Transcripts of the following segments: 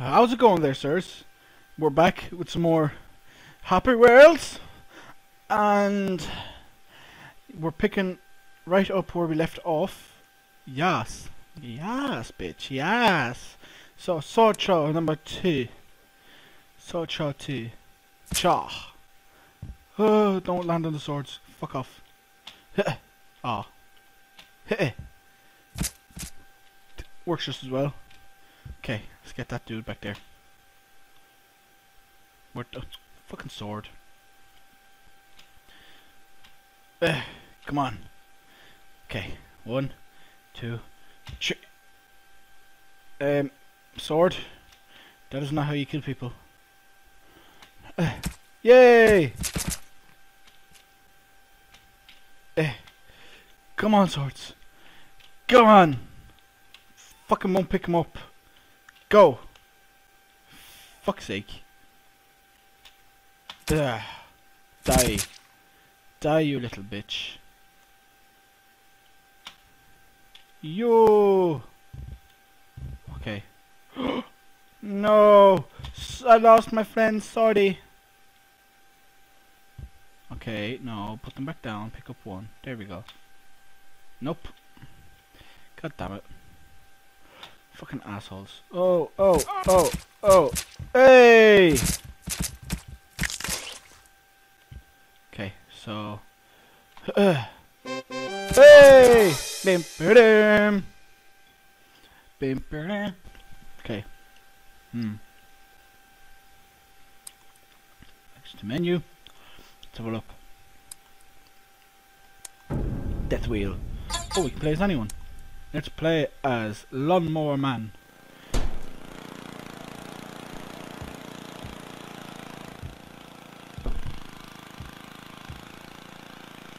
How's it going there, sirs? We're back with some more Happy Wheels, and we're picking right up where we left off. Yes, yes, bitch, yes. So, sword show number two. Sword show two. Cha. Oh, don't land on the swords. Fuck off. Ah. Works just as well. Okay, let's get that dude back there. Where the fucking sword? Uh, come on. Okay, one, two, three. Um, sword. That is not how you kill people. Uh, yay! Uh, come on, swords. Come on! Fucking won't pick him up. Go! Fuck's sake. Ugh. Die. Die, you little bitch. Yo! Okay. no! I lost my friend, sorry. Okay, no, put them back down, pick up one. There we go. Nope. God damn it. Fucking assholes. Oh, oh, oh, oh. Hey! Okay, so. Hey! Bim, bim, bim, bim. Okay. Hmm. Next to menu. Let's have a look. Death Wheel. Oh, we can play as anyone. Let's play as Lawnmower Man.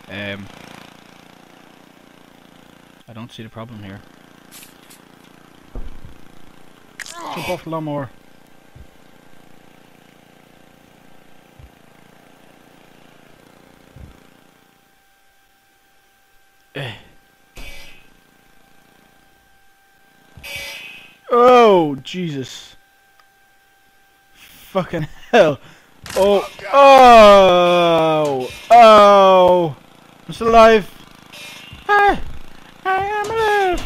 Um, I don't see the problem here. Jump off lawnmower. Eh. Oh, Jesus. Fucking hell. Oh, oh, oh. I'm still alive. Ah, I am alive.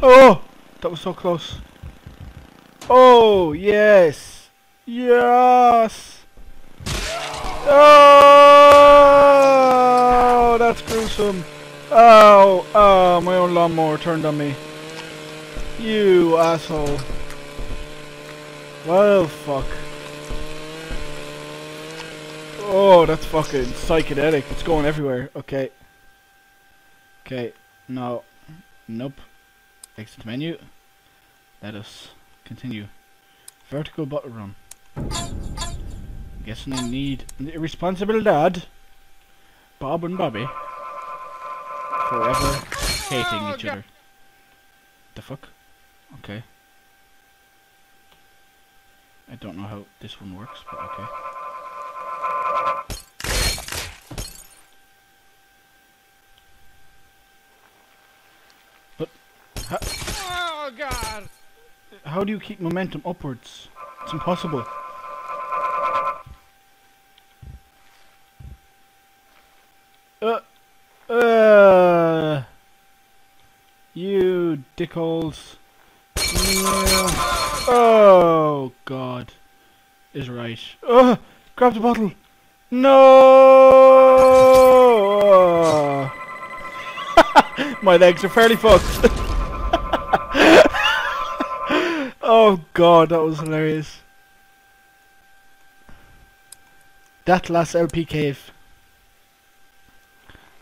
Oh, that was so close. Oh, yes. Yes. Oh, that's gruesome. Oh, oh, my own lawnmower turned on me. You asshole. Well, fuck. Oh, that's fucking psychedelic. It's going everywhere. Okay. Okay. No. Nope. Exit menu. Let us continue. Vertical bottle run. Guessing I need an irresponsible dad. Bob and Bobby. Forever hating each oh, other. The fuck? Okay. I don't know how this one works, but okay. But how, Oh God! how do you keep momentum upwards? It's impossible. Uh, uh, you dickholes. Yeah. Oh God, is right. Uh, grab the bottle. No. My legs are fairly fucked. oh God, that was hilarious. That last LP cave.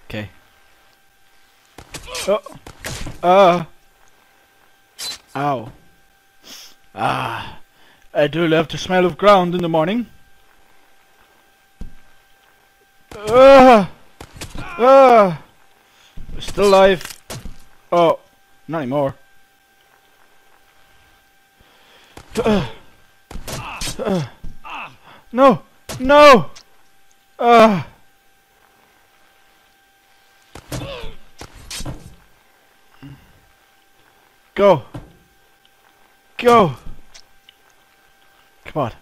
Okay. Oh. Ah. Ow. Ah. I do love the smell of ground in the morning. Ah. Ah. Still alive. Oh. Not anymore. Uh. Uh. No. No. Ah. Go. Go. Come on.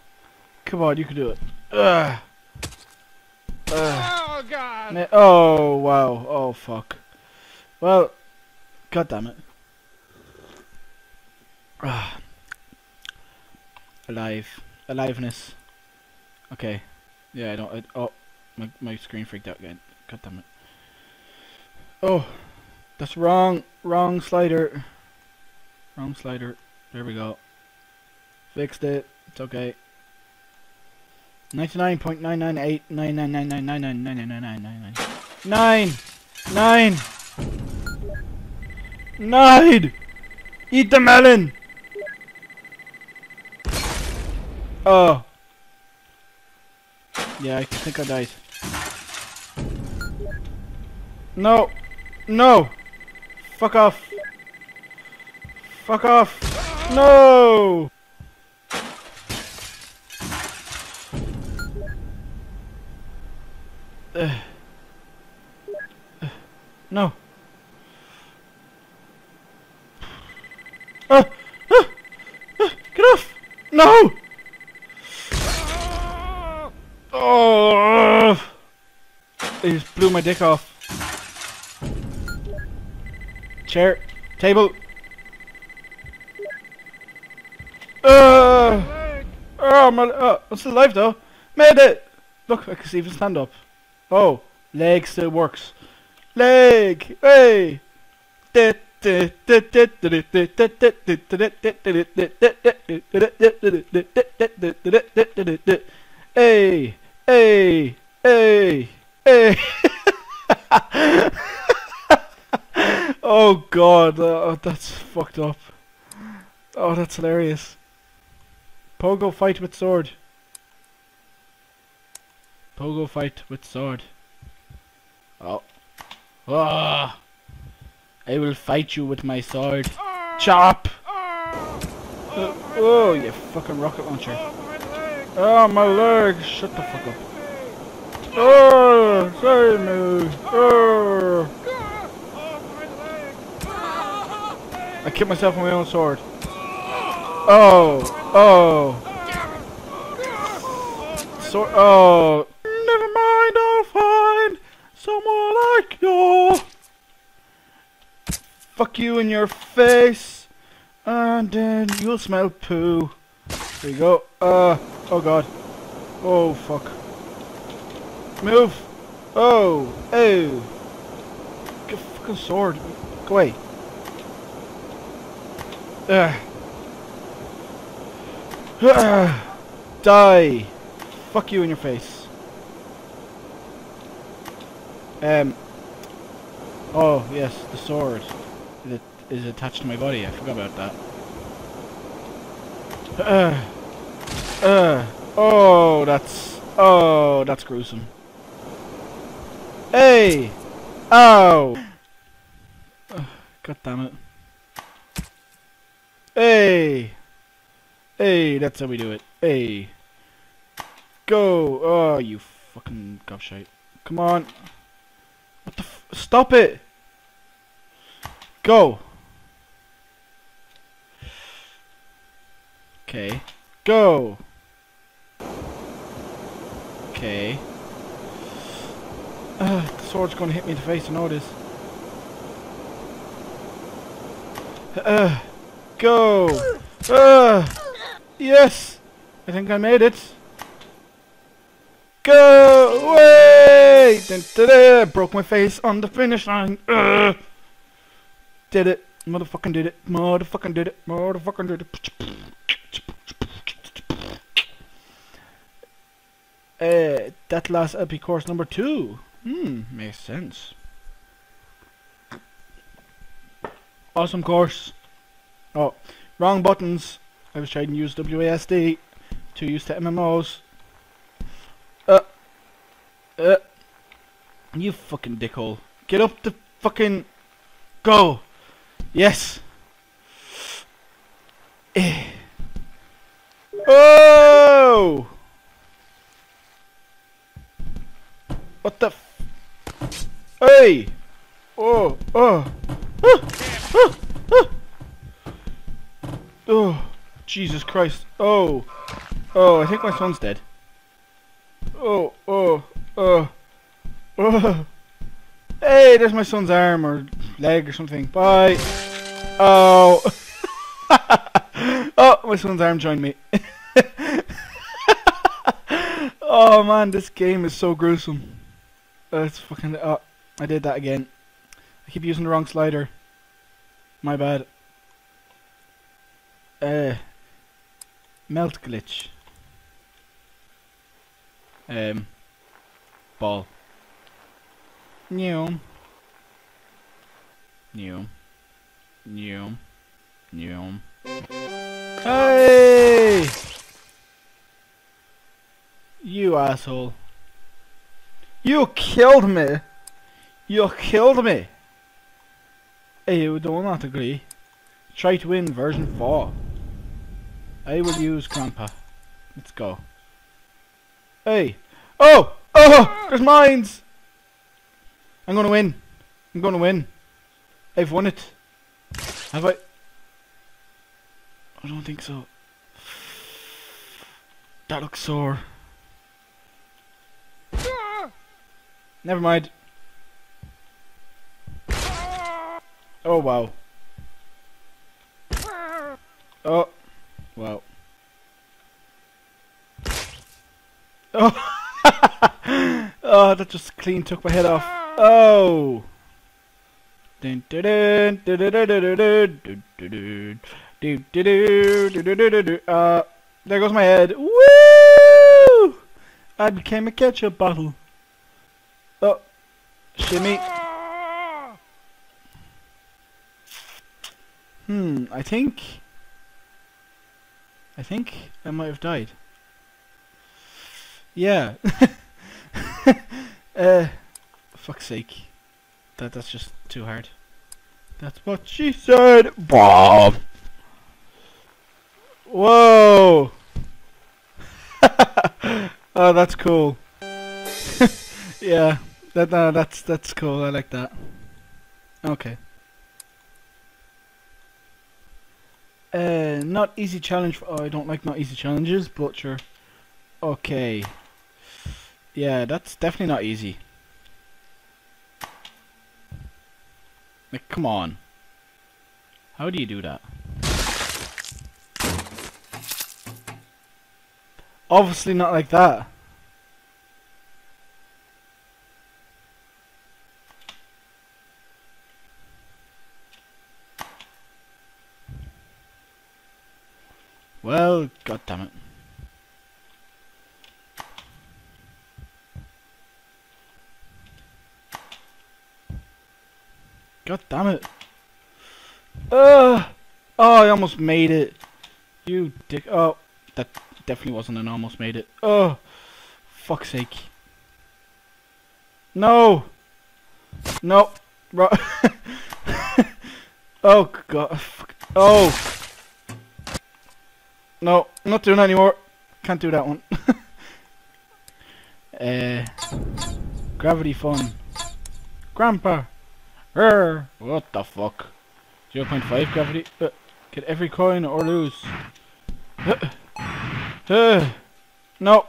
Come on, you can do it. Ugh. Ugh. Oh God! Oh, wow. Oh, fuck. Well, god damn it. Ah. Alive. Aliveness. Okay. Yeah, I don't. I, oh, my, my screen freaked out again. God damn it. Oh, that's wrong. Wrong slider. Wrong slider. There we go. Fixed it. It's okay. 99.998999999999999. Nine! Nine! Eat the melon! Oh. Yeah, I think I died. No! No! Fuck off! Fuck off! No. No. Ah! Ah! Ah! Get off! No! Oh! They just blew my dick off. Chair. Table. Uh, oh, my, oh, I'm still alive though. Made it! Look, I can even stand up. Oh, leg still works. Leg! Hey! Hey! Hey! Hey! Hey! oh god, oh, that's fucked up. Oh, that's hilarious. Pogo fight with sword. Pogo fight with sword. Oh. Ah! I will fight you with my sword. Oh! Chop! Oh! Uh, oh, you fucking rocket launcher. Oh, my leg! Oh, my leg! Shut the fuck up. Oh, sorry, me. My leg! Oh! I killed myself with my own sword. Oh, oh. Sword. Oh. Never mind, I'll find someone like you. Fuck you in your face, and then you'll smell poo. There you go. Uh. Oh god. Oh fuck. Move. Oh. Oh. Get fucking sword. Go away. Ugh. Die. Fuck you in your face. Um. Oh yes, the sword that is attached to my body. I forgot about that. Uh. Uh. Oh, that's. Oh, that's gruesome. Hey. Oh. God damn it. Hey! Hey, that's how we do it. Hey. Go! Oh, you fucking gobshite. Come on. What the f- Stop it! Go! Okay. Go! Okay. Uh, the sword's gonna hit me in the face, I know it is. Uh, go! Uh, yes! I think I made it. Go away! Dun, dun, dun. Broke my face on the finish line. Uh, did it. Motherfucking did it. Motherfucking did it. Motherfucking did it. Uh, that last LP course number two. Hmm, makes sense. Awesome course. Oh, wrong buttons. I was trying to use WASD. Too used to MMOs. Uh. Uh. You fucking dickhole. Get up the fucking. Go! Yes! Eh. Oh! What the f- Hey! Oh! Oh! Ah! Ah! Ah! Oh! Jesus Christ! Oh! Oh, I think my son's dead. Oh, oh, oh, oh. Hey, there's my son's arm or leg or something. Bye. Oh. oh, my son's arm joined me. oh man, this game is so gruesome. Uh, it's fucking. Oh, I did that again. I keep using the wrong slider. My bad. Uh, melt glitch. Um, ball. New. New. New. New. Hey! You asshole. You killed me! You killed me! Hey, you do not agree. Try to win version 4. I will use Grandpa. Let's go. Hey! Oh! Oh! There's mines! I'm gonna win. I'm gonna win. I've won it. Have I? I don't think so. That looks sore. Never mind. Oh wow. Oh. Wow. Oh. oh, that just clean took my head off. Oh. Uh, there goes my head. Woo! I became a ketchup bottle. Oh, shimmy. Hmm, I think... I think I might have died. Yeah. uh, fuck's sake. That that's just too hard. That's what she said. Bob. Whoa. oh, that's cool. yeah, that uh, that's that's cool. I like that. Okay. Uh, not easy challenge. Oh, I don't like not easy challenges, but sure. Okay. Yeah, that's definitely not easy. Like, come on. How do you do that? Obviously not like that. Well, god damn it. God damn it. Uh, oh, I almost made it. You dick. Oh, that definitely wasn't an almost made it. Oh, fuck's sake. No. No. Right. oh, God. Oh. No, not doing that anymore. Can't do that one. uh, gravity fun. Grandpa. Err. What the fuck? 0.5 gravity. Uh, get every coin or lose. Uh, uh, no.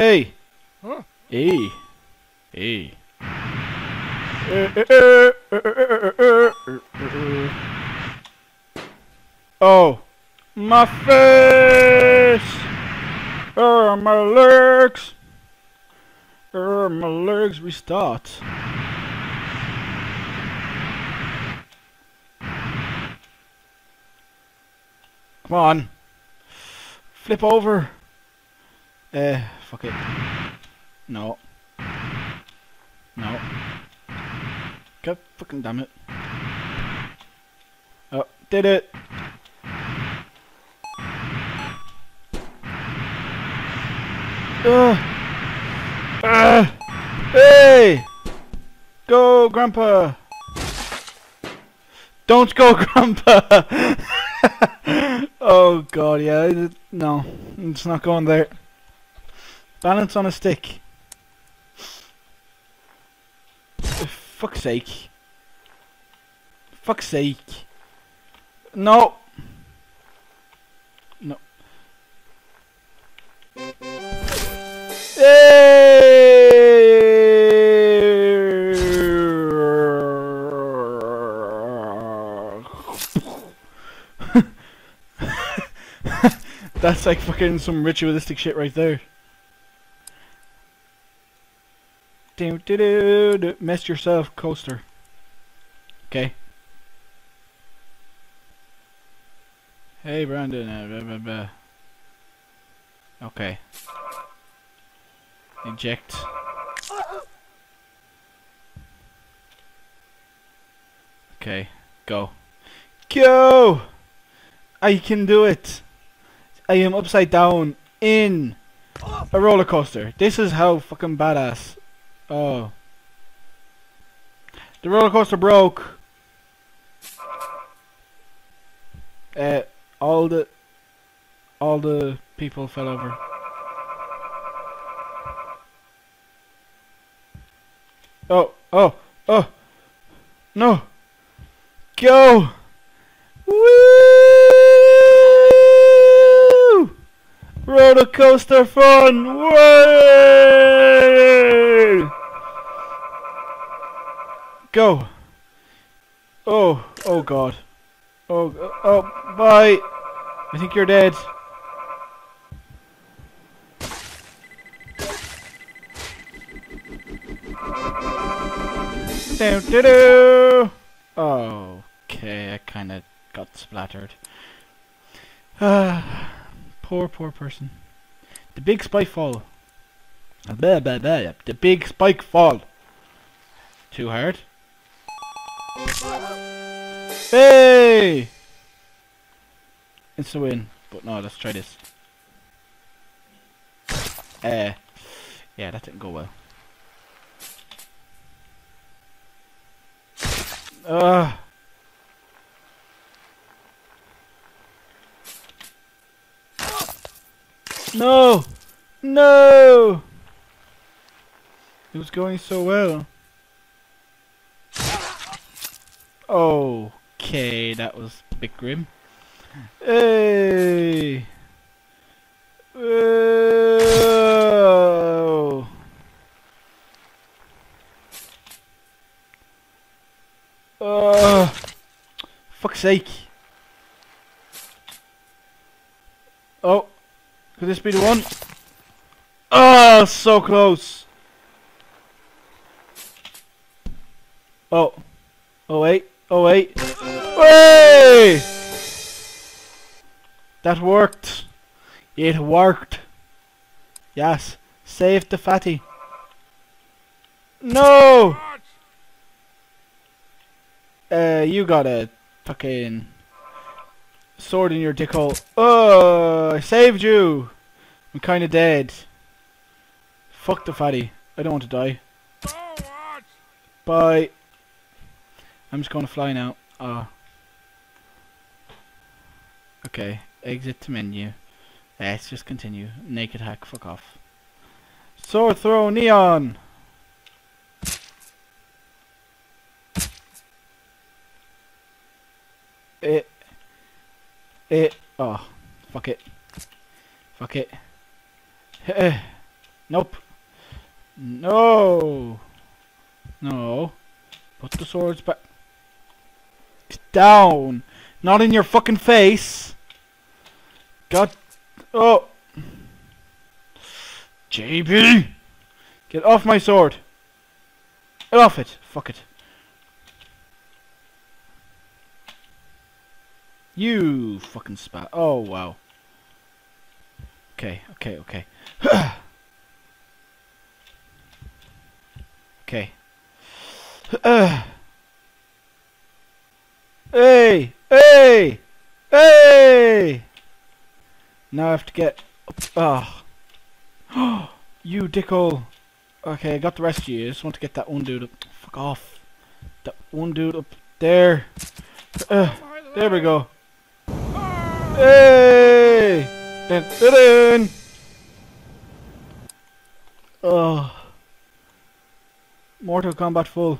Hey. Huh? Hey. Hey. Oh, my face! Oh, my legs! Oh, my legs restart. Come on. Flip over. Uh, fuck it. No. No. God fucking damn it. Oh, did it! Uh, uh, hey! Go, Grandpa! Don't go, Grandpa! oh god, yeah, no, it's not going there. Balance on a stick. Fuck's sake. Fuck's sake. No. No. That's like fucking some ritualistic shit right there. Do do do do. Mess yourself, coaster. Okay. Hey, Brandon. uh, blah, blah, blah. Okay. Eject. Okay, go. Go! I can do it! I am upside down in a roller coaster. This is how fucking badass. Oh. The roller coaster broke. Uh, all the all the people fell over. Oh, oh, oh. No. Go. Woo! Roller coaster fun. Way! Go. Oh, oh god. Oh, oh, bye. I think you're dead. Do do do. Okay, I kind of got splattered. Ah, poor, poor person. The big spike fall. The big spike fall. Too hard. Hey! It's a win. But no, let's try this. Uh, yeah, that didn't go well. Ugh. No! No! It was going so well. Okay, that was a bit grim. Hey! Whoa! Oh, fuck's sake. Oh, could this be the one? Oh, so close. Oh, oh wait, oh wait. Hey! That worked. It worked. Yes, saved the fatty. No! Uh, you got a fucking sword in your dick hole. Oh, I saved you. I'm kind of dead. Fuck the fatty. I don't want to die. Bye. I'm just going to fly now. Ah. Okay. Exit to menu. Let's just continue. Naked hack. Fuck off. Sword throw neon. It. It. Oh. Fuck it. Fuck it. Eh. nope. No. No. Put the swords back. Down. Not in your fucking face. God. Oh. JB. Get off my sword. Get off it. Fuck it. You fucking spat. Oh, wow. Okay, okay, okay. okay. Uh. Hey! Hey! Hey! Now I have to get up. Oh. you dickhole. Okay, I got the rest of you. I just want to get that one dude up. Fuck off. That one dude up there. Uh, there we go. Hey! Dun, dun, dun. Oh. Mortal Kombat full.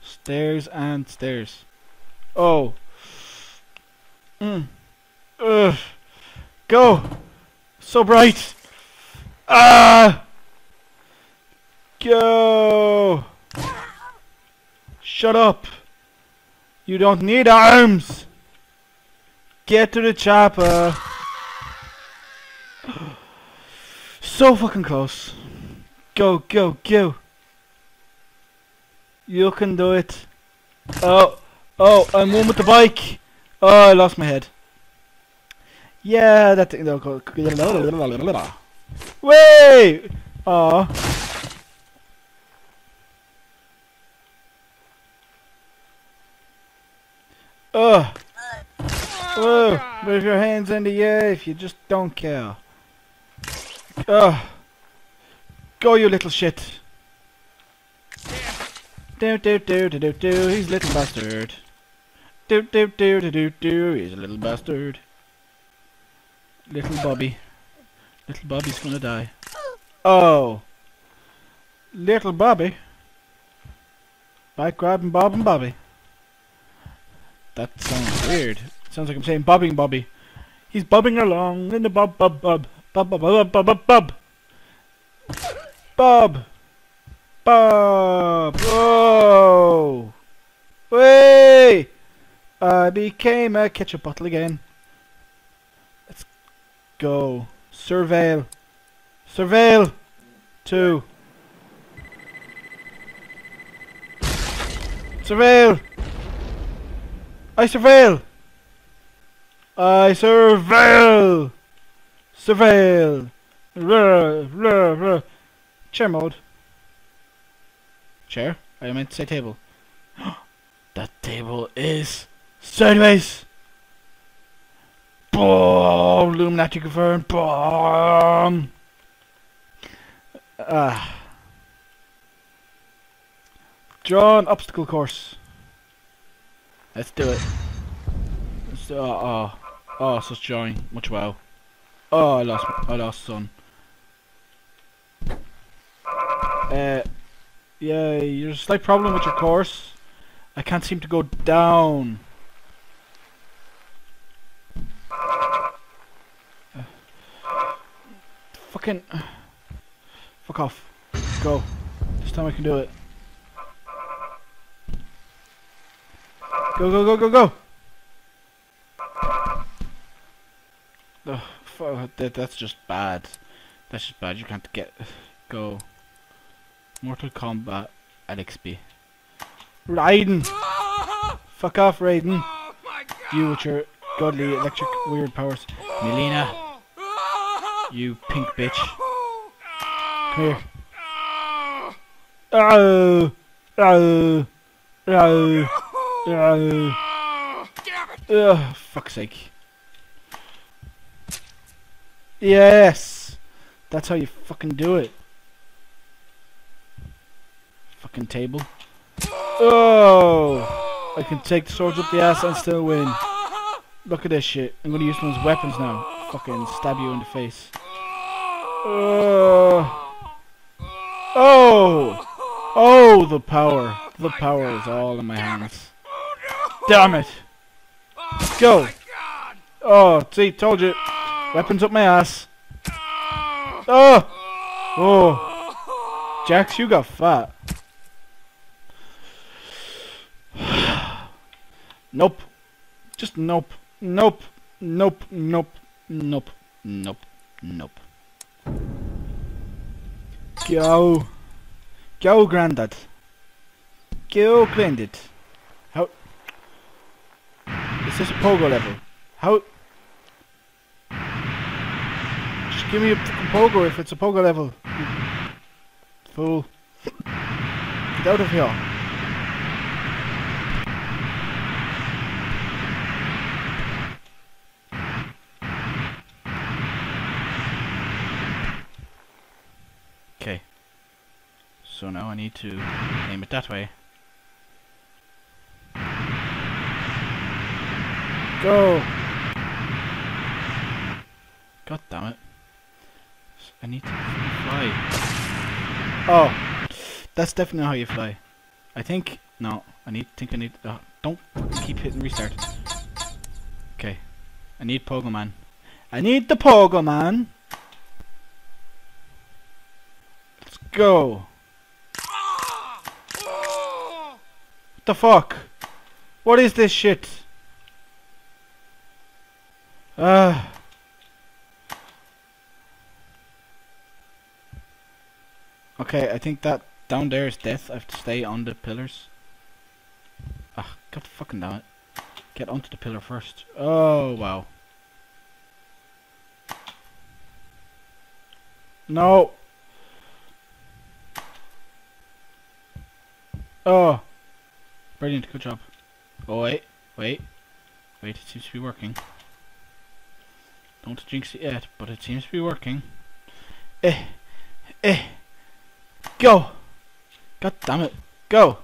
Stairs and stairs. Oh. Mm. Ugh. Go. So bright. Ah. Go. Shut up. You don't need arms. Get to the chopper. So fucking close. Go, go, go. You can do it. Oh, oh, I'm one with the bike. Oh, I lost my head. Yeah, that thing. No, Wait! Aw. Ugh. Whoa, move your hands in the air if you just don't care. Ugh. Go, you little shit. Do do do do do do, he's little bastard. Do do do do do do, he's a little bastard. Little Bobby. Little Bobby's gonna die. Oh. Little Bobby. Bike grabbing Bob and Bobby. That sounds weird. Sounds like I'm saying bobbing Bobby. He's bobbing along in the bob bob bob. Bob bob bob bob bob bob. Bob. Bob. Whoa. Way. Uh, I became a ketchup bottle again. Let's go. Surveil. Surveil. Two. Surveil. I surveil. I surveil. Surveil. Chair mode. Chair? I meant to say table. that table is sideways. Boom! Illuminati confirmed. Boom! Ah. Draw an obstacle course. Let's do it. Let's do, oh, oh, oh, such joy. Much wow. Oh, I lost, I lost son. Uh, yeah, there's a slight problem with your course. I can't seem to go down. Fucking... Fuck off. Let's Go. This time I can do it. Go, go, go, go, go! Ugh, fuck, that, that's just bad. That's just bad. You can't get... Go. Mortal Kombat LXB. Raiden! Fuck off, Raiden. Oh my god! You with your godly electric weird powers. Mileena, you pink bitch. Come here. Oh! Oh! Oh! Oh! Damn it! Ugh, fuck's sake. Yes! That's how you fucking do it. Fucking table. Oh! I can take the swords up the ass and still win. Look at this shit. I'm gonna use them as weapons now. Fucking stab you in the face. Oh! Oh! Oh, the power. The power is all in my hands. Damn it! Go! Oh, see, told you. Weapons up my ass. Oh! Oh! Jax, you got fat. nope. Just nope. Nope. Nope. Nope. Nope. Nope. Nope. Go. Go, Grandad. Go, Grandad. How... Is this a pogo level? How... Just give me a pogo if it's a pogo level. Fool. Get out of here. Okay. So now I need to aim it that way. Go! God damn it. I need to fly. Oh, that's definitely how you fly. I think, no, I need, think I need, uh, don't keep hitting restart. Okay. I need Pokemon. I need the Pokemon! Let's go! The fuck? What is this shit? Ah. Okay, I think that down there is death. I have to stay on the pillars. Ah, god fucking damn it. Get onto the pillar first. Oh, wow. No! Oh! Brilliant, good job. Oh, wait, wait. Wait, it seems to be working. Don't jinx it yet, but it seems to be working. Eh! Eh! Go! God damn it. Go!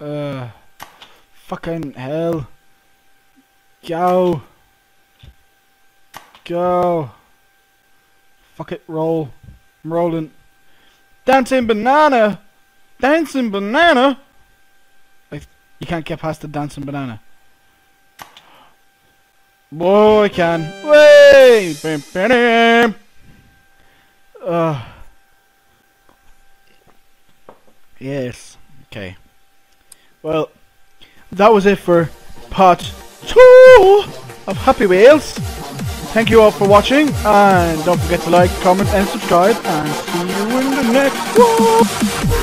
Uh, fucking hell. Go! Go! Fuck it, roll. I'm rolling. Dancing banana! Dancing banana! You can't get past the dancing banana. Boy, I can. Way! Bam, bam. Yes. Okay. Well, that was it for part two of Happy Wheels. Thank you all for watching, and don't forget to like, comment, and subscribe, and see you one.